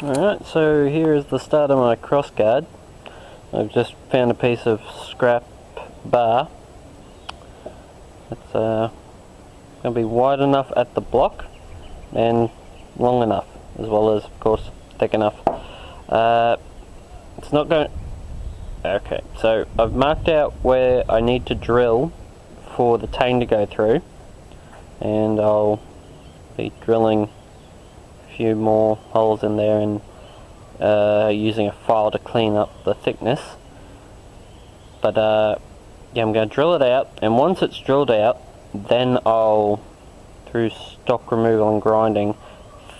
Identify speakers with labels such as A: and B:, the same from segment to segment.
A: Alright, so here is the start of my cross guard. I've just found a piece of scrap bar. It's uh, going to be wide enough at the block and long enough, as well as, of course, thick enough. Uh, it's not going... Okay, so I've marked out where I need to drill for the tang to go through, and I'll be drilling few more holes in there and uh, using a file to clean up the thickness. But uh, yeah, I'm going to drill it out, and once it's drilled out, then I'll, through stock removal and grinding,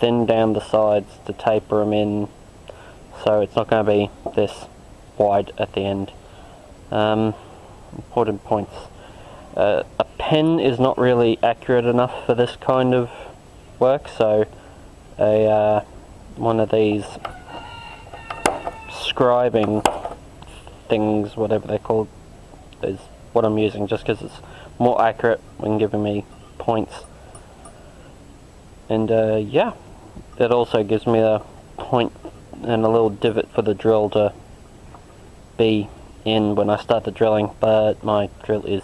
A: thin down the sides to taper them in so it's not going to be this wide at the end. Um, important points. Uh, a pen is not really accurate enough for this kind of work, so a uh, one of these scribing things, whatever they're called, is what I'm using just because it's more accurate when giving me points. And uh, yeah, it also gives me a point and a little divot for the drill to be in when I start the drilling, but my drill is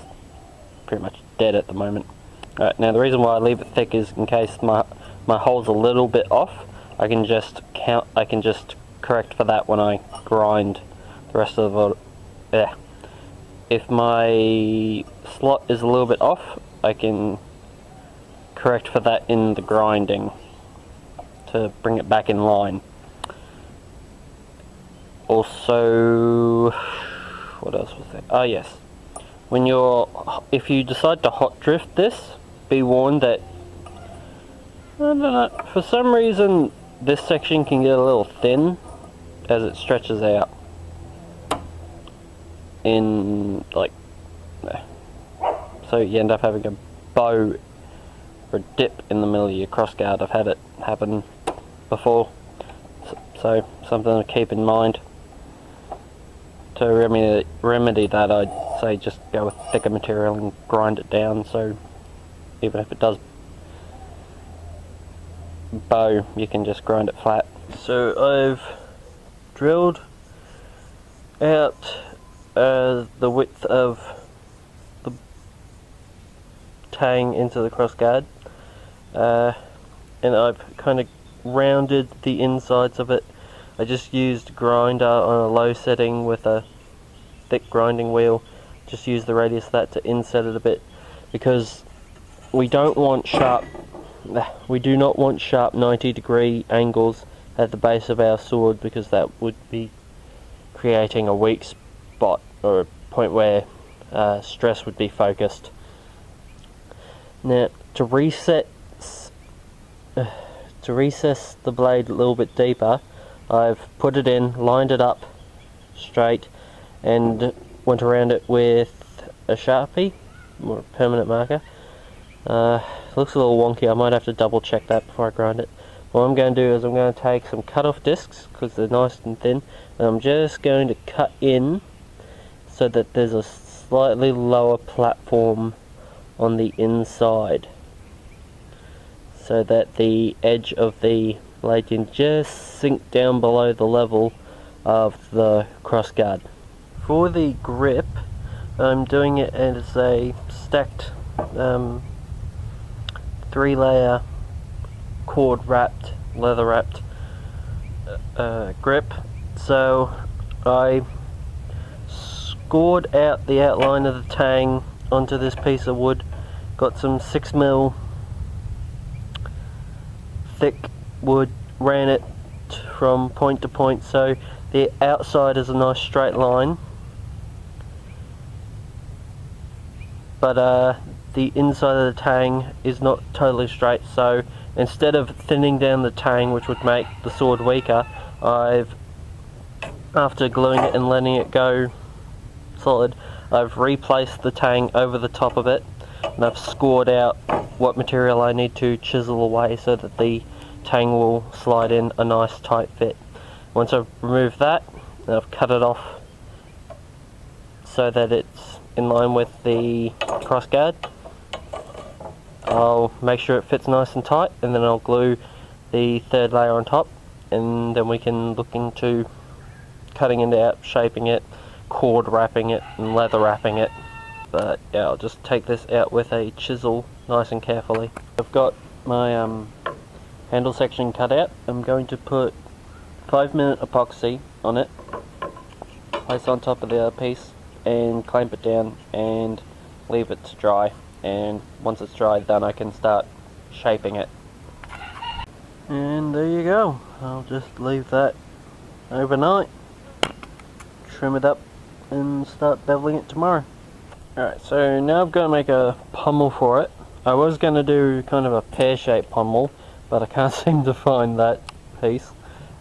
A: pretty much dead at the moment. Alright, now the reason why I leave it thick is in case my my hole's a little bit off, I can just count, I can just correct for that when I grind the rest of the, yeah. If my slot is a little bit off, I can correct for that in the grinding to bring it back in line. Also, what else was there? Ah yes, when you're, if you decide to hot drift this, be warned that For some reason, this section can get a little thin as it stretches out. In, like, so you end up having a bow or a dip in the middle of your crossguard. I've had it happen before. So, something to keep in mind. To remedy, remedy that, I'd say just go with thicker material and grind it down so even if it does bow you can just grind it flat. So I've drilled out uh, the width of the tang into the crossguard uh, and I've kind of rounded the insides of it. I just used grinder on a low setting with a thick grinding wheel just use the radius of that to inset it a bit because we don't want sharp we do not want sharp 90 degree angles at the base of our sword because that would be creating a weak spot or a point where uh, stress would be focused. Now to reset to recess the blade a little bit deeper I've put it in, lined it up straight and went around it with a sharpie or a permanent marker uh, looks a little wonky, I might have to double check that before I grind it. What I'm going to do is I'm going to take some cut off discs, because they're nice and thin, and I'm just going to cut in so that there's a slightly lower platform on the inside. So that the edge of the blade can just sink down below the level of the cross guard. For the grip, I'm doing it as a stacked um, three layer cord wrapped, leather wrapped uh, grip. So I scored out the outline of the tang onto this piece of wood. Got some 6 mil thick wood, ran it from point to point so the outside is a nice straight line. But uh, the inside of the tang is not totally straight so instead of thinning down the tang which would make the sword weaker I've after gluing it and letting it go solid I've replaced the tang over the top of it and I've scored out what material I need to chisel away so that the tang will slide in a nice tight fit. Once I've removed that I've cut it off so that it's in line with the crossguard I'll make sure it fits nice and tight and then I'll glue the third layer on top and then we can look into cutting it out, shaping it, cord wrapping it, and leather wrapping it. But yeah, I'll just take this out with a chisel nice and carefully. I've got my um, handle section cut out. I'm going to put 5 minute epoxy on it, place on top of the other piece, and clamp it down and leave it to dry. And once it's dried then I can start shaping it. And there you go. I'll just leave that overnight, trim it up, and start beveling it tomorrow. Alright, so now I've got to make a pommel for it. I was going to do kind of a pear-shaped pommel, but I can't seem to find that piece.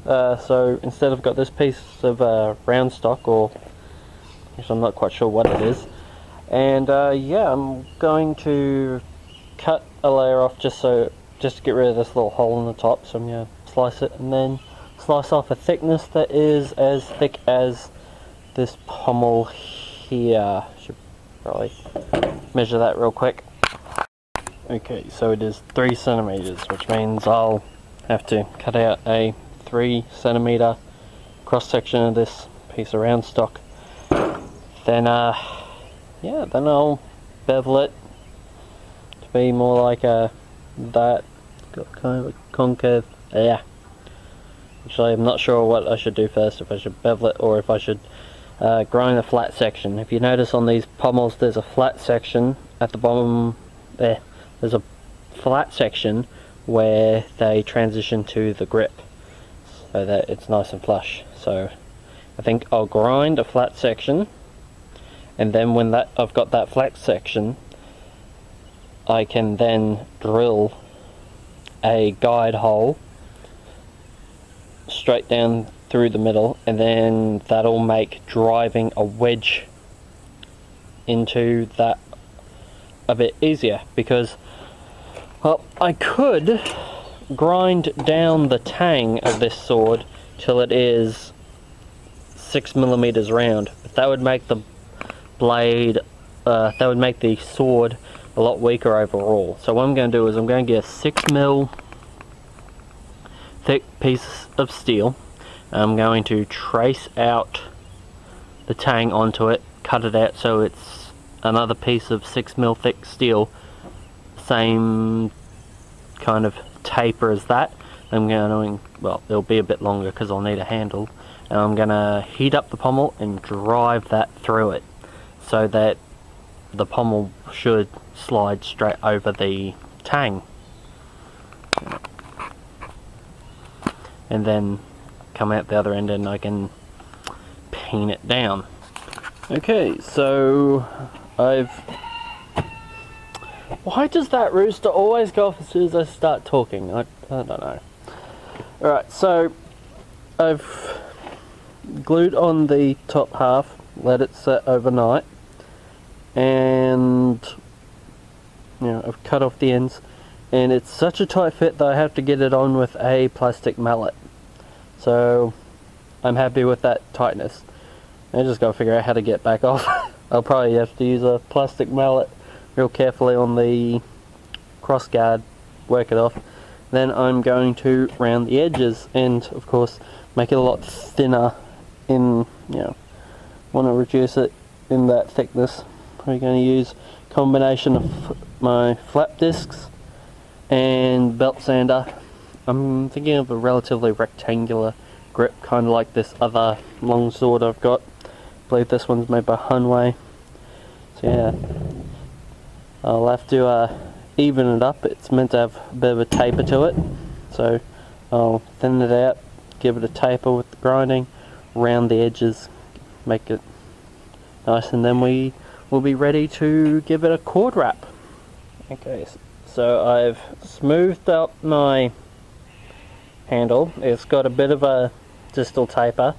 A: Uh, so instead I've got this piece of uh, round stock, or I'm not quite sure what it is. And uh, yeah, I'm going to cut a layer off just so just to get rid of this little hole in the top. So I'm going to slice it and then slice off a thickness that is as thick as this pommel here. Should probably measure that real quick. Okay, so it is three centimeters, which means I'll have to cut out a three centimeter cross section of this piece of round stock. Then, uh, yeah, then I'll bevel it to be more like a that got kind of a concave. Yeah. Actually, I'm not sure what I should do first. If I should bevel it or if I should uh, grind the flat section. If you notice on these pommels, there's a flat section at the bottom. There, there's a flat section where they transition to the grip, so that it's nice and flush. So, I think I'll grind a flat section and then when that I've got that flat section I can then drill a guide hole straight down through the middle and then that'll make driving a wedge into that a bit easier because well I could grind down the tang of this sword till it is six millimeters round but that would make the blade, uh, that would make the sword a lot weaker overall. So what I'm going to do is I'm going to get a 6 mil thick piece of steel. I'm going to trace out the tang onto it, cut it out so it's another piece of 6 mil thick steel, same kind of taper as that. I'm going to, well, it'll be a bit longer because I'll need a handle. And I'm going to heat up the pommel and drive that through it so that the pommel should slide straight over the tang. And then come out the other end and I can pin it down. Okay so I've why does that rooster always go off as soon as I start talking? I, I don't know. Alright so I've glued on the top half let it set overnight and you know I've cut off the ends. And it's such a tight fit that I have to get it on with a plastic mallet. So I'm happy with that tightness. I just gotta figure out how to get back off. I'll probably have to use a plastic mallet real carefully on the cross guard work it off. Then I'm going to round the edges and of course make it a lot thinner in you know want to reduce it in that thickness we're going to use combination of my flap discs and belt sander. I'm thinking of a relatively rectangular grip, kind of like this other long sword I've got. I believe this one's made by Hanwei. So yeah, I'll have to uh, even it up. It's meant to have a bit of a taper to it. So I'll thin it out, give it a taper with the grinding, round the edges, make it nice, and then we we'll be ready to give it a cord wrap. Okay, so I've smoothed up my handle. It's got a bit of a distal taper.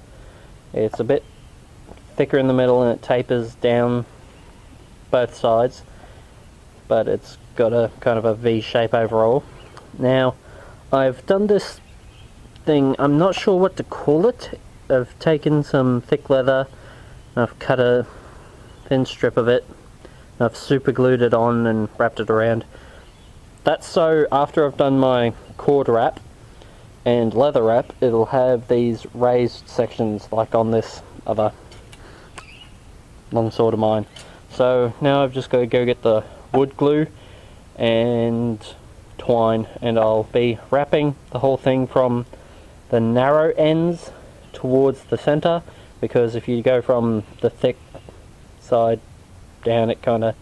A: It's a bit thicker in the middle and it tapers down both sides. But it's got a kind of a V shape overall. Now, I've done this thing, I'm not sure what to call it. I've taken some thick leather, I've cut a thin strip of it. I've super glued it on and wrapped it around. That's so after I've done my cord wrap, and leather wrap, it'll have these raised sections like on this other long sword of mine. So now I've just got to go get the wood glue and twine and I'll be wrapping the whole thing from the narrow ends towards the center because if you go from the thick side down it kind of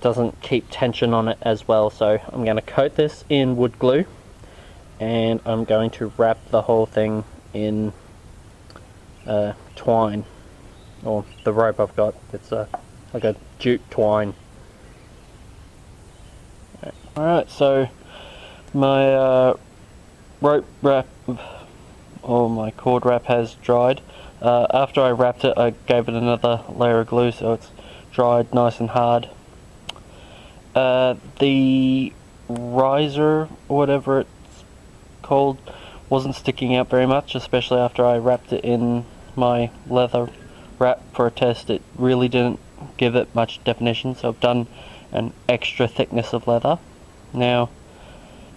A: doesn't keep tension on it as well. So I'm going to coat this in wood glue and I'm going to wrap the whole thing in uh, twine or the rope I've got. It's a like a jute twine. Alright so my uh, rope wrap or my cord wrap has dried uh, after I wrapped it I gave it another layer of glue so it's dried nice and hard. Uh, the riser whatever it's called wasn't sticking out very much especially after I wrapped it in my leather wrap for a test. It really didn't give it much definition so I've done an extra thickness of leather. Now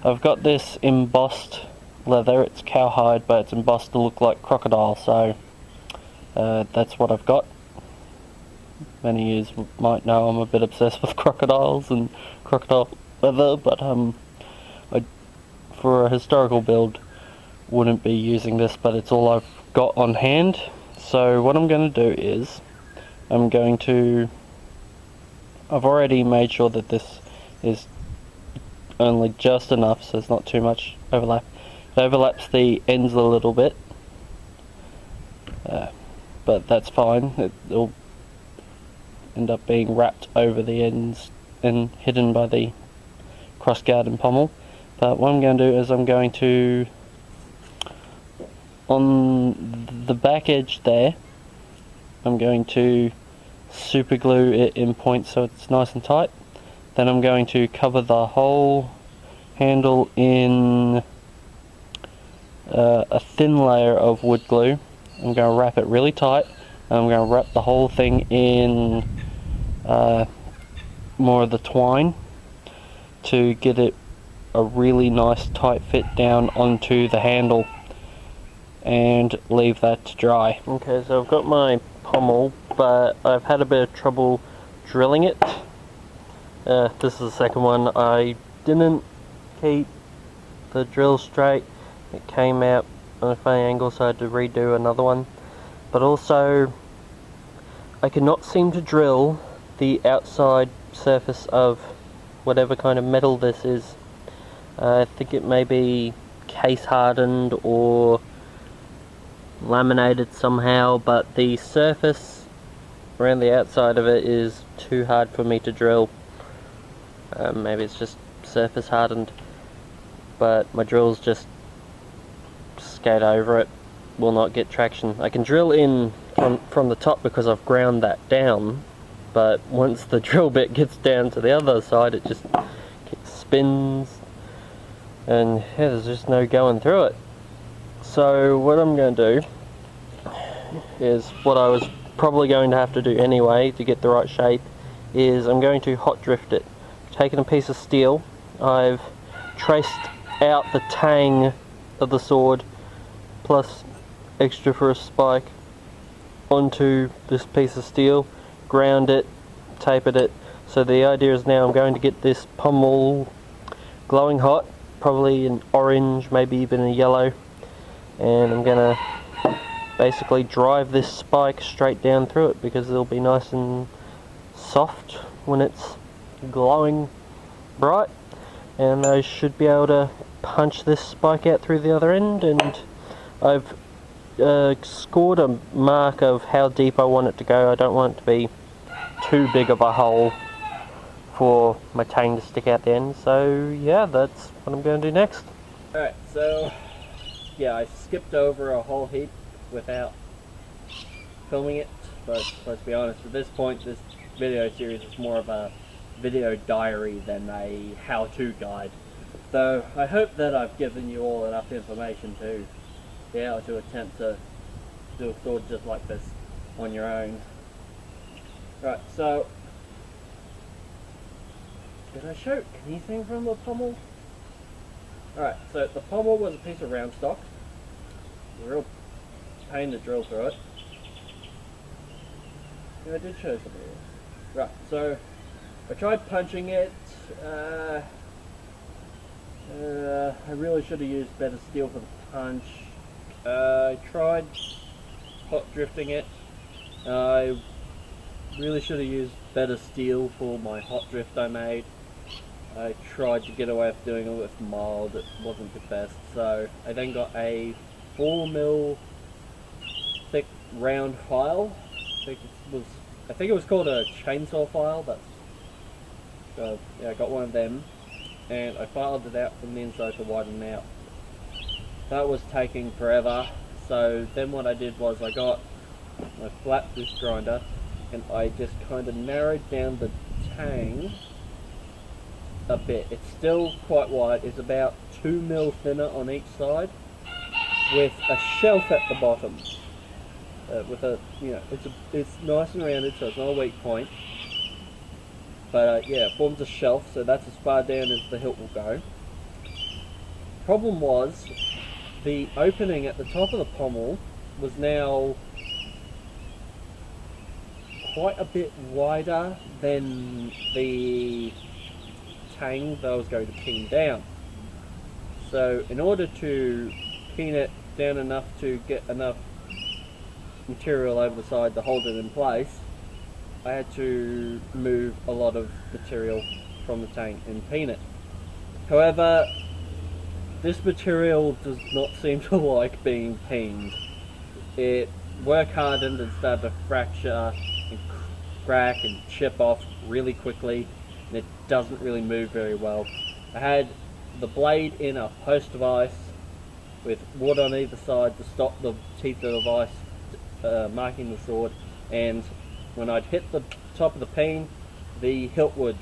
A: I've got this embossed leather, it's cowhide but it's embossed to look like crocodile so uh, that's what I've got. Many of you might know I'm a bit obsessed with crocodiles and crocodile leather but um, I, for a historical build wouldn't be using this but it's all I've got on hand so what I'm going to do is I'm going to I've already made sure that this is only just enough so there's not too much overlap. It overlaps the ends a little bit, uh, but that's fine. It'll end up being wrapped over the ends and hidden by the crossguard and pommel. But what I'm going to do is I'm going to, on the back edge there, I'm going to super glue it in point so it's nice and tight. Then I'm going to cover the whole handle in uh, a thin layer of wood glue. I'm going to wrap it really tight. And I'm going to wrap the whole thing in uh, more of the twine to get it a really nice tight fit down onto the handle and leave that to dry. Okay, so I've got my pommel, but I've had a bit of trouble drilling it. Uh, this is the second one. I didn't keep the drill straight. It came out on a funny angle so I had to redo another one. But also, I cannot seem to drill the outside surface of whatever kind of metal this is. Uh, I think it may be case hardened or laminated somehow, but the surface around the outside of it is too hard for me to drill. Um, maybe it's just surface hardened, but my drills just skate over it, will not get traction. I can drill in from, from the top because I've ground that down, but once the drill bit gets down to the other side, it just spins, and yeah, there's just no going through it. So what I'm going to do is what I was probably going to have to do anyway to get the right shape is I'm going to hot drift it taken a piece of steel, I've traced out the tang of the sword plus extra for a spike onto this piece of steel, ground it, tapered it. So the idea is now I'm going to get this pommel glowing hot, probably an orange, maybe even a yellow, and I'm going to basically drive this spike straight down through it because it'll be nice and soft when it's glowing bright and I should be able to punch this spike out through the other end and I've uh, scored a mark of how deep I want it to go. I don't want it to be too big of a hole for my tang to stick out the end. So yeah, that's what I'm going to do next. Alright, so yeah, I skipped over a whole heap without filming it, but let's be honest, at this point this video series is more of a video diary than a how-to guide. So I hope that I've given you all enough information to be able to attempt to do a sword just like this on your own. Right, so did I show anything from the pommel?
B: Alright, so the pommel was a piece of round stock. Real pain to drill through it. Yeah, I did show something. Right, so I tried punching it. Uh, uh, I really should have used better steel for the punch. Uh, I tried hot drifting it. I really should have used better steel for my hot drift I made. I tried to get away with doing it with mild, it wasn't the best, so I then got a 4 mil thick round file. I think it was I think it was called a chainsaw file, that's uh, yeah, I got one of them and I filed it out from the inside to widen it out. That was taking forever, so then what I did was I got my flat disc grinder and I just kind of narrowed down the tang a bit. It's still quite wide, it's about 2 mil thinner on each side with a shelf at the bottom. Uh, with a, you know, it's a, it's nice and rounded so it's not a weak point. But uh, yeah, it forms a shelf so that's as far down as the hilt will go. Problem was, the opening at the top of the pommel was now quite a bit wider than the tang that I was going to pin down. So in order to pin it down enough to get enough material over the side to hold it in place, I had to move a lot of material from the tang and pin it. However, this material does not seem to like being pinned. It work hardened and started to fracture and crack and chip off really quickly and it doesn't really move very well. I had the blade in a post vise with wood on either side to stop the teeth of the vise uh, marking the sword and when I'd hit the top of the peen the hilt would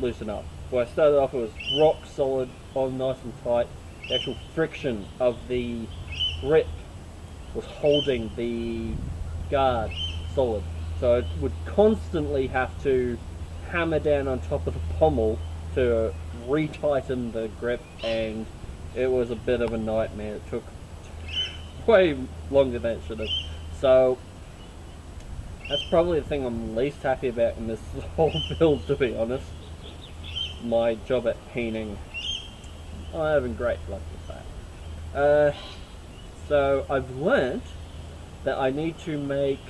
B: loosen up. When I started off it was rock solid, on nice and tight. The actual friction of the grip was holding the guard solid. So it would constantly have to hammer down on top of the pommel to retighten the grip and it was a bit of a nightmare. It took way longer than it should have. So that's probably the thing I'm least happy about in this whole build to be honest. My job at peening. I'm having great luck with that. Uh, so I've learnt that I need to make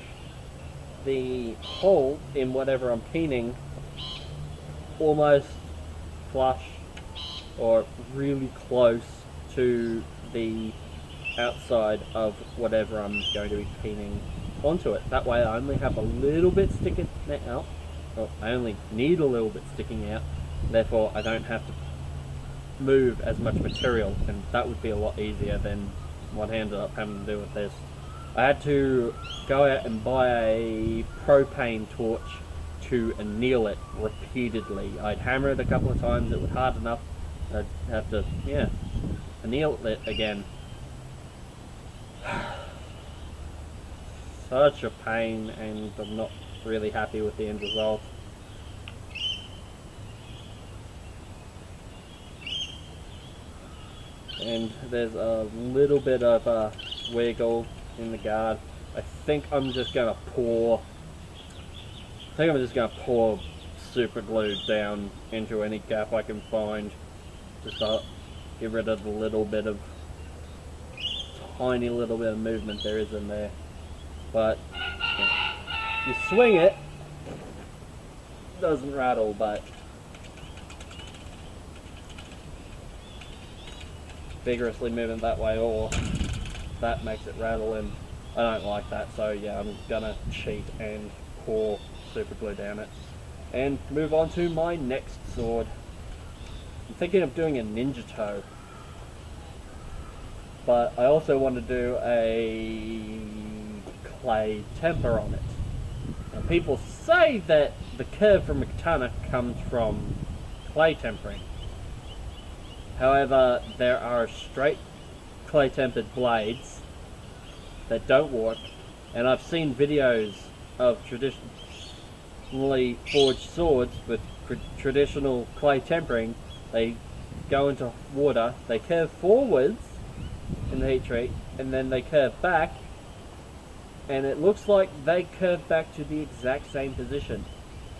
B: the hole in whatever I'm peening almost flush or really close to the outside of whatever I'm going to be peening onto it. That way I only have a little bit sticking out, I only need a little bit sticking out, therefore I don't have to move as much material and that would be a lot easier than what I ended up having to do with this. I had to go out and buy a propane torch to anneal it repeatedly. I'd hammer it a couple of times, it would harden up, I'd have to, yeah, anneal it again. Such a pain and I'm not really happy with the end result. And there's a little bit of a wiggle in the guard. I think I'm just gonna pour I think I'm just gonna pour super glue down into any gap I can find to start get rid of the little bit of tiny little bit of movement there is in there. But you swing it, doesn't rattle, but vigorously moving that way or that makes it rattle and I don't like that so yeah I'm gonna cheat and pour super glue down it. And move on to my next sword. I'm thinking of doing a ninjato. But I also want to do a clay temper on it. Now people say that the curve from a katana comes from clay tempering however there are straight clay tempered blades that don't work and I've seen videos of traditionally forged swords with traditional clay tempering they go into water, they curve forwards in the heat treat, and then they curve back, and it looks like they curve back to the exact same position.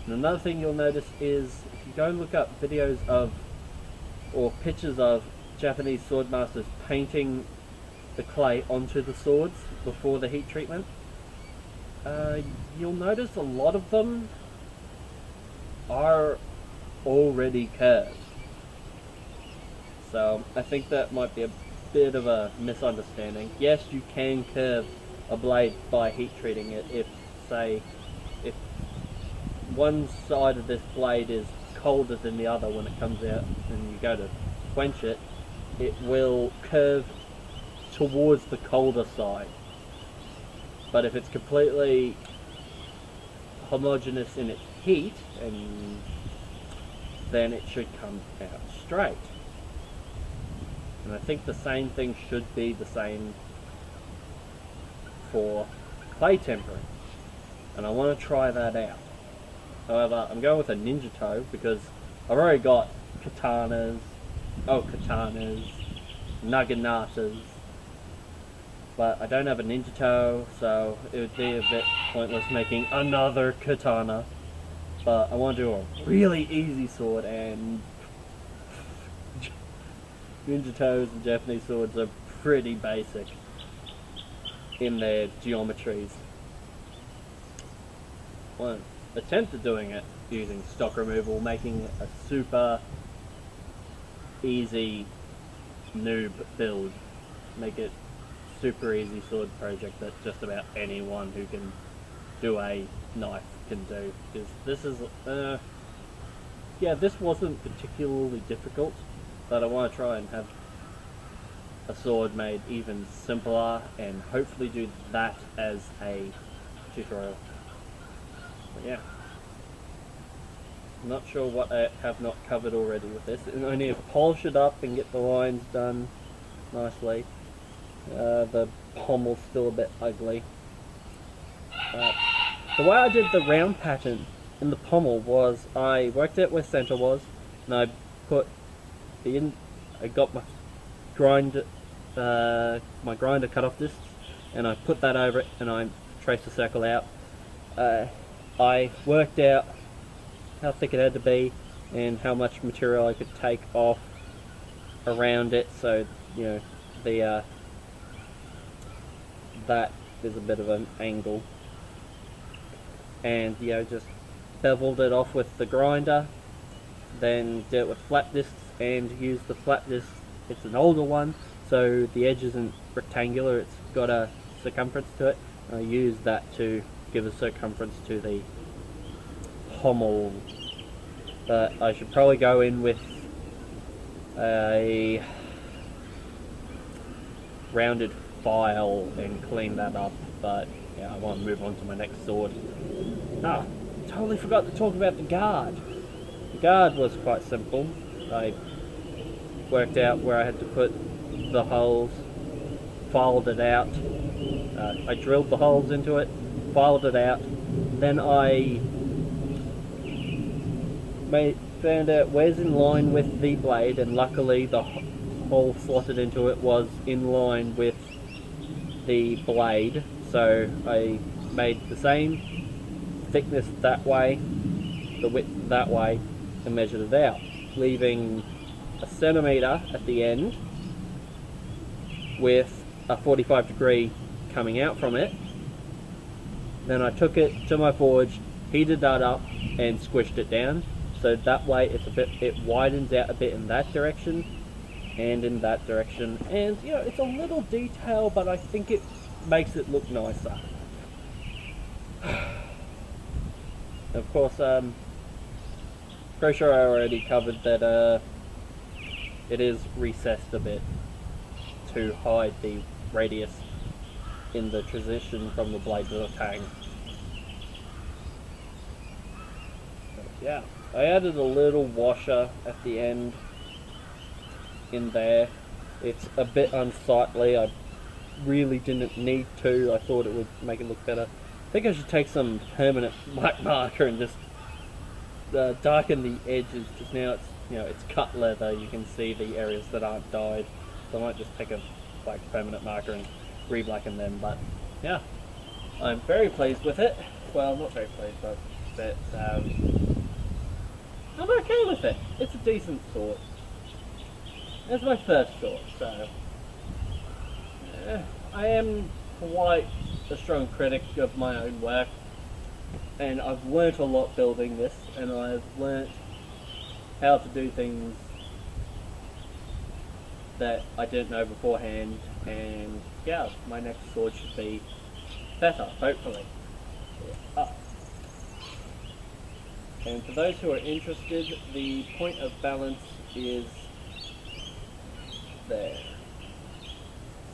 B: And another thing you'll notice is if you go and look up videos of or pictures of Japanese sword masters painting the clay onto the swords before the heat treatment, uh, you'll notice a lot of them are already curved. So I think that might be a bit of a misunderstanding. Yes, you can curve a blade by heat treating it if, say, if one side of this blade is colder than the other when it comes out and you go to quench it, it will curve towards the colder side. But if it's completely homogeneous in its heat, and then it should come out straight. And I think the same thing should be the same for clay tempering. And I want to try that out. However, I'm going with a ninjato because I've already got katanas, oh katanas, naginatas, but I don't have a ninjato, so it would be a bit pointless making another katana. But I want to do a really easy sword, and ninjatos and Japanese swords are pretty basic in their geometries. One attempted doing it using stock removal, making a super easy noob build. Make it super easy sword project that just about anyone who can do a knife can do. Because this is, uh, yeah, this wasn't particularly difficult, but I want to try and have a sword made even simpler and hopefully do that as a tutorial. But yeah. Not sure what I have not covered already with this. And I need to polish it up and get the lines done nicely. Uh, the pommel's still a bit ugly. Uh, the way I did the round pattern in the pommel was I worked out where center was and I put the in I got my grind uh, my grinder cut off discs and I put that over it and I traced a circle out. Uh, I worked out how thick it had to be and how much material I could take off around it. So you know the uh, that is a bit of an angle. And you know just beveled it off with the grinder then did it with flat discs and used the flat disc. It's an older one so the edge isn't rectangular it's got a circumference to it. I used that to give a circumference to the pommel but I should probably go in with a rounded file and clean that up but yeah I want to move on to my next sword. Ah totally forgot to talk about the guard. The guard was quite simple. I worked out where I had to put the holes filed it out. Uh, I drilled the holes into it filed it out. Then I made, found out where's in line with the blade and luckily the hole slotted into it was in line with the blade. So I made the same thickness that way the width that way and measured it out leaving a centimeter at the end with a 45 degree coming out from it then I took it to my forge heated that up and squished it down. So that way it's a bit it widens out a bit in that direction and in that direction. And you know it's a little detail but I think it makes it look nicer. Of course um pretty sure I already covered that uh it is recessed a bit to hide the radius in the transition from the blade to the tang yeah I added a little washer at the end in there. It's a bit unsightly. I really didn't need to. I thought it would make it look better. I think I should take some permanent white marker and just uh, darken the edges because now it's you know it's cut leather. You can see the areas that aren't dyed. So I might just take a black permanent marker and re-blacken them. But yeah, I'm very pleased with it. Well, not very pleased, but but um, I'm okay with it. It's a decent sword. It's my first sword, so I am quite a strong critic of my own work, and I've learnt a lot building this, and I've learnt how to do things that I didn't know beforehand, and yeah, my next sword should be better, hopefully. Uh, and for those who are interested, the point of balance is there.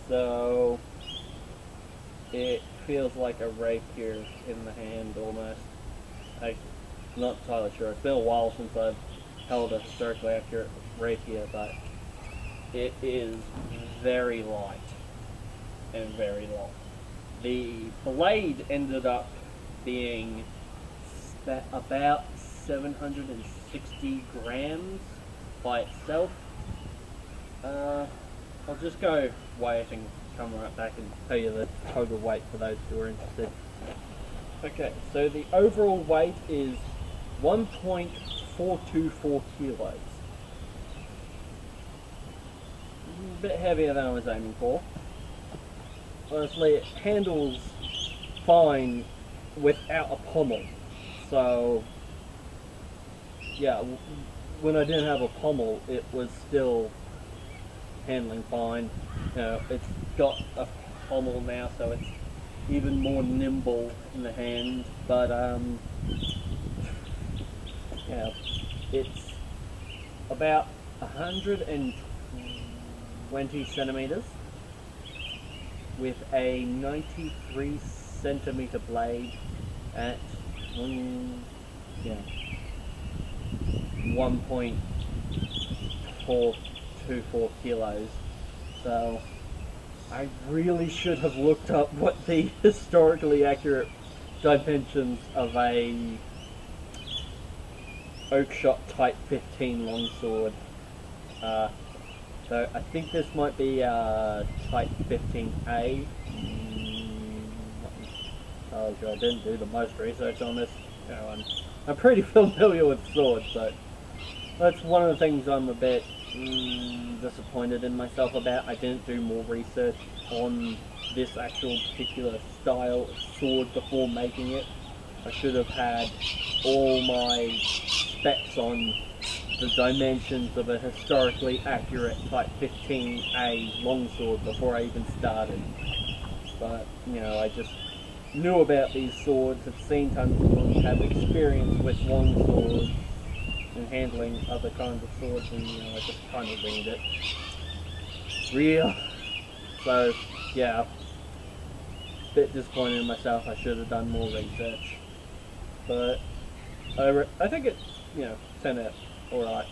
B: So it feels like a rapier in the hand almost. I'm not entirely sure. It's been a while since I've held a historically accurate rapier, but it is very light and very long. The blade ended up being about 760 grams by itself. Uh, I'll just go weigh it and come right back and tell you the total weight for those who are interested. Okay, so the overall weight is 1.424 kilos. A bit heavier than I was aiming for. Honestly, it handles fine without a pommel. So, yeah, when I didn't have a pommel, it was still handling fine. You know, it's got a pommel now, so it's even more nimble in the hand. But um, yeah, it's about 120 centimeters with a 93 centimeter blade at one, yeah, 1.424 kilos. So I really should have looked up what the historically accurate dimensions of a Oakeshott Type 15 longsword. Uh, so I think this might be uh, Type 15A. Oh, god, I didn't do the most research on this. I'm, pretty familiar with swords, so that's one of the things I'm a bit mm, disappointed in myself about. I didn't do more research on this actual particular style of sword before making it. I should have had all my specs on the dimensions of a historically accurate Type 15A longsword before I even started. But, you know, I just knew about these swords, have seen tons of them, have experience with long swords and handling other kinds of swords, and you know, I just kind of winged it. Real. So, yeah, bit disappointed in myself. I should have done more research, but I, I think it, you know, turned out all right.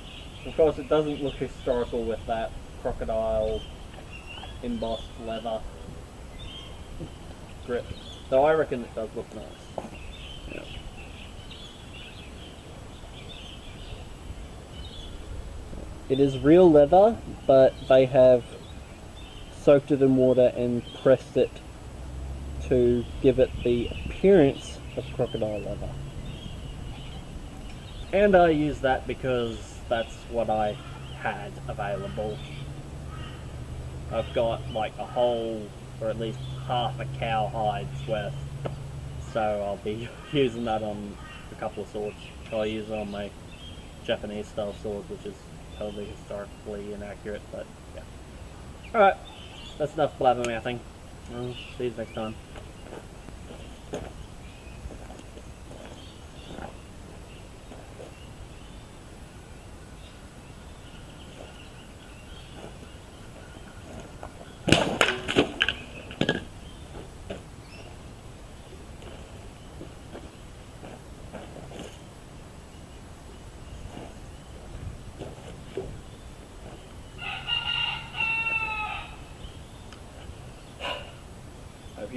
B: Of course, it doesn't look historical with that crocodile embossed leather grip. So I reckon it does look nice. It is real leather, but they have soaked it in water and pressed it to give it the appearance of crocodile leather. And I use that because that's what I had available. I've got like a whole, or at least half a cow hide's worth. So I'll be using that on a couple of swords. I'll use it on my Japanese style sword, which is totally historically inaccurate, but yeah. Alright, that's enough blabbermouthing. I'll see you next time.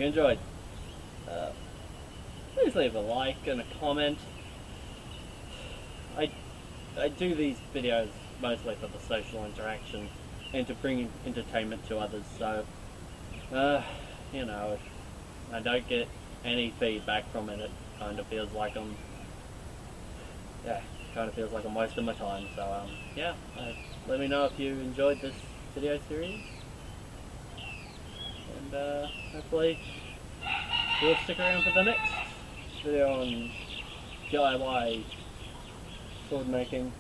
B: Enjoyed. Uh, please leave a like and a comment. I
A: I do these videos mostly for the social interaction and to bring entertainment to others. So, uh, you know, if I don't get any feedback from it, it kind of feels like I'm, yeah, kind of feels like I'm wasting my time. So, um, yeah, uh, let me know if you enjoyed this video series, and uh, hopefully you'll stick around for the next video on DIY sword making.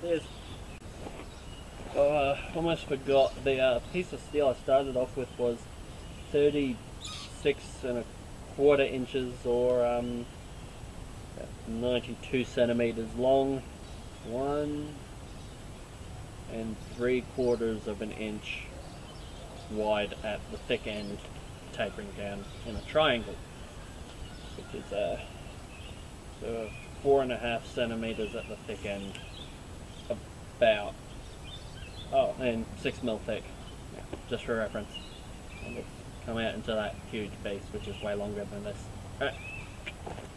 A: Cheers. Oh, uh, almost forgot. The uh, piece of steel I started off with was 36 and a quarter inches or um, 92 centimeters long. One and three quarters of an inch wide at the thick end, tapering down in a triangle, which is uh, so four and a half centimeters at the thick end, about oh, and six mil thick, just for reference. And it's come out into that huge base, which is way longer than this. Alright.